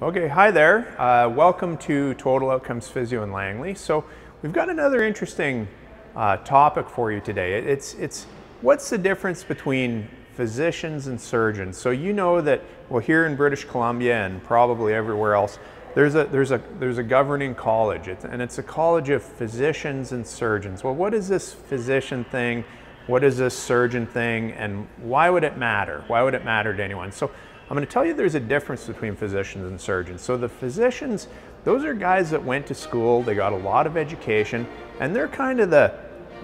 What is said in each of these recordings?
Okay, hi there. Uh, welcome to Total Outcomes Physio in Langley. So we've got another interesting uh, topic for you today. It's, it's what's the difference between physicians and surgeons? So you know that, well, here in British Columbia and probably everywhere else, there's a, there's a, there's a governing college, it's, and it's a college of physicians and surgeons. Well, what is this physician thing? What is this surgeon thing? And why would it matter? Why would it matter to anyone? So I'm going to tell you there's a difference between physicians and surgeons. So the physicians, those are guys that went to school, they got a lot of education, and they're kind of the,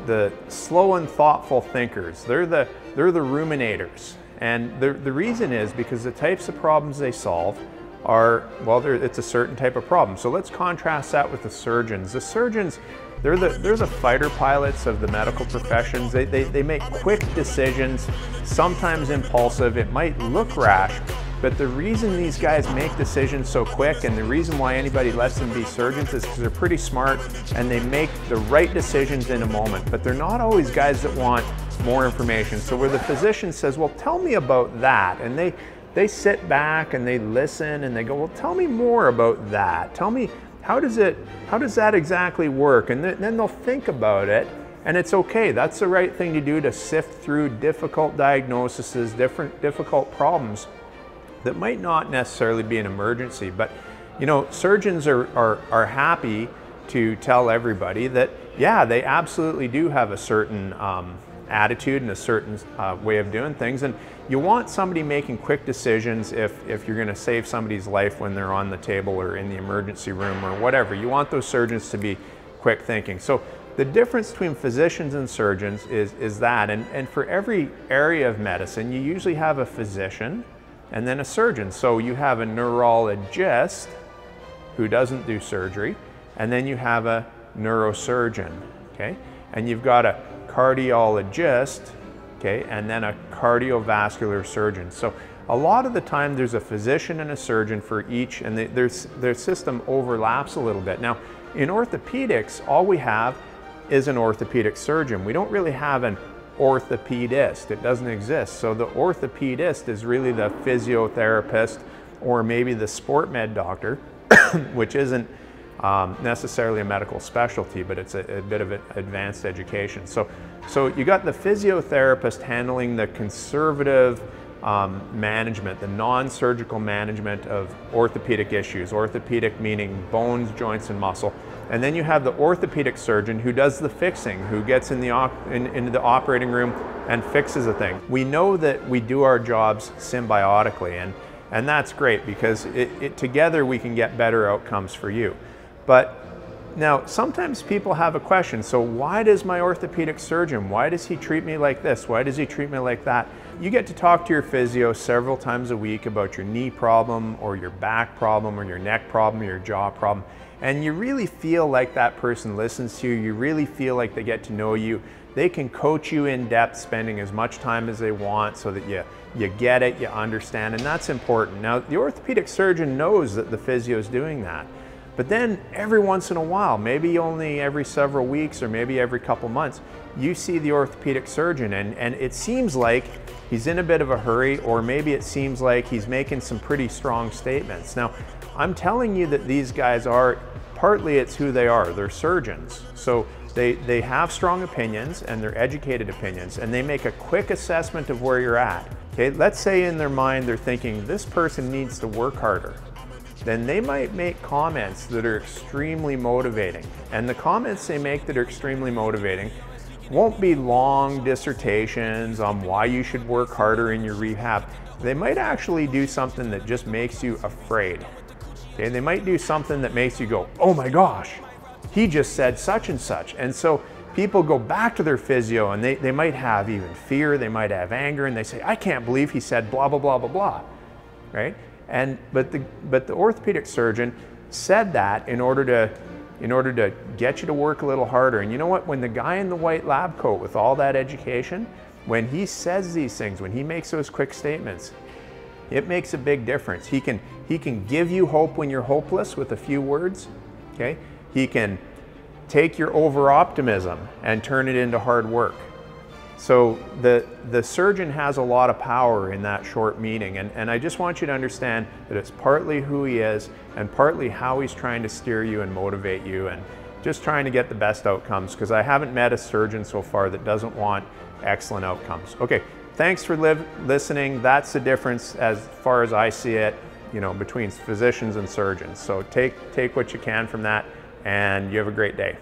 the slow and thoughtful thinkers. They're the, they're the ruminators. And the, the reason is because the types of problems they solve are, well, it's a certain type of problem. So let's contrast that with the surgeons. The surgeons, they're the, they're the fighter pilots of the medical professions. They, they, they make quick decisions, sometimes impulsive. It might look rash, but the reason these guys make decisions so quick and the reason why anybody lets them be surgeons is because they're pretty smart and they make the right decisions in a moment. But they're not always guys that want more information. So where the physician says, well, tell me about that. And they, they sit back and they listen and they go, well, tell me more about that. Tell me, how does it, how does that exactly work? And th then they'll think about it and it's okay. That's the right thing to do to sift through difficult diagnoses, different difficult problems that might not necessarily be an emergency. But you know, surgeons are, are, are happy to tell everybody that, yeah, they absolutely do have a certain um, attitude and a certain uh, way of doing things. And you want somebody making quick decisions if, if you're going to save somebody's life when they're on the table or in the emergency room or whatever. You want those surgeons to be quick thinking. So the difference between physicians and surgeons is, is that. And, and for every area of medicine, you usually have a physician and then a surgeon. So you have a neurologist who doesn't do surgery, and then you have a neurosurgeon, okay? And you've got a cardiologist, okay, and then a cardiovascular surgeon. So a lot of the time there's a physician and a surgeon for each and they, their, their system overlaps a little bit. Now in orthopedics, all we have is an orthopedic surgeon. We don't really have an orthopedist. It doesn't exist. So the orthopedist is really the physiotherapist or maybe the sport med doctor, which isn't um, necessarily a medical specialty, but it's a, a bit of an advanced education. So, so you got the physiotherapist handling the conservative um, management, the non-surgical management of orthopedic issues. Orthopedic meaning bones, joints, and muscle. And then you have the orthopedic surgeon who does the fixing, who gets in the in, into the operating room and fixes a thing. We know that we do our jobs symbiotically, and, and that's great because it, it, together we can get better outcomes for you. But now, sometimes people have a question, so why does my orthopedic surgeon, why does he treat me like this? Why does he treat me like that? You get to talk to your physio several times a week about your knee problem or your back problem or your neck problem or your jaw problem. And you really feel like that person listens to you. You really feel like they get to know you. They can coach you in depth, spending as much time as they want so that you, you get it, you understand, and that's important. Now, the orthopedic surgeon knows that the physio is doing that. But then every once in a while, maybe only every several weeks or maybe every couple months, you see the orthopedic surgeon and, and it seems like he's in a bit of a hurry or maybe it seems like he's making some pretty strong statements. Now, I'm telling you that these guys are, partly it's who they are, they're surgeons. So they, they have strong opinions and they're educated opinions and they make a quick assessment of where you're at. Okay, let's say in their mind they're thinking this person needs to work harder then they might make comments that are extremely motivating. And the comments they make that are extremely motivating won't be long dissertations on why you should work harder in your rehab. They might actually do something that just makes you afraid. Okay, they might do something that makes you go, oh my gosh, he just said such and such. And so people go back to their physio and they, they might have even fear, they might have anger, and they say, I can't believe he said blah, blah, blah, blah, blah, right? And, but, the, but the orthopedic surgeon said that in order, to, in order to get you to work a little harder. And you know what? When the guy in the white lab coat with all that education, when he says these things, when he makes those quick statements, it makes a big difference. He can, he can give you hope when you're hopeless with a few words. Okay? He can take your over optimism and turn it into hard work. So the, the surgeon has a lot of power in that short meeting. And, and I just want you to understand that it's partly who he is and partly how he's trying to steer you and motivate you and just trying to get the best outcomes because I haven't met a surgeon so far that doesn't want excellent outcomes. Okay, thanks for listening. That's the difference as far as I see it, you know, between physicians and surgeons. So take, take what you can from that and you have a great day.